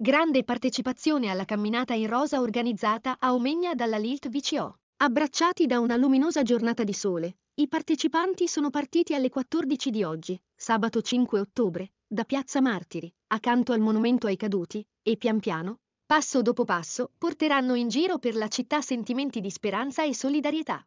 Grande partecipazione alla camminata in rosa organizzata a Omegna dalla Lilt VCO. Abbracciati da una luminosa giornata di sole, i partecipanti sono partiti alle 14 di oggi, sabato 5 ottobre, da Piazza Martiri, accanto al monumento ai caduti, e pian piano, passo dopo passo, porteranno in giro per la città sentimenti di speranza e solidarietà.